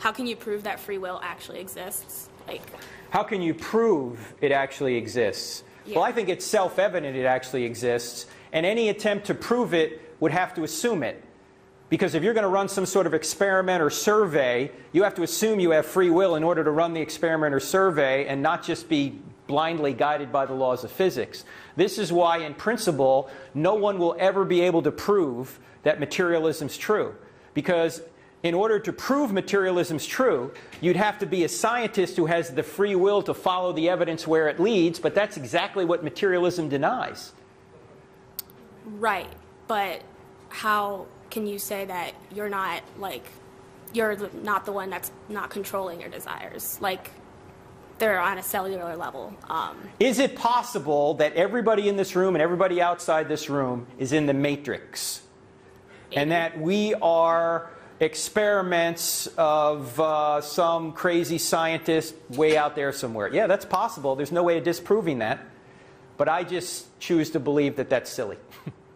How can you prove that free will actually exists? Like, How can you prove it actually exists? Well, I think it's self evident it actually exists, and any attempt to prove it would have to assume it. Because if you're going to run some sort of experiment or survey, you have to assume you have free will in order to run the experiment or survey and not just be blindly guided by the laws of physics. This is why, in principle, no one will ever be able to prove that materialism's true. Because in order to prove materialism's true, you'd have to be a scientist who has the free will to follow the evidence where it leads, but that's exactly what materialism denies. right, but how can you say that you're not, like, you're not the one that's not controlling your desires? Like, they're on a cellular level. Um, Is it possible that everybody in this room and everybody outside this room is in the matrix? And that we are experiments of uh, some crazy scientist way out there somewhere? Yeah, that's possible. There's no way of disproving that. But I just choose to believe that that's silly.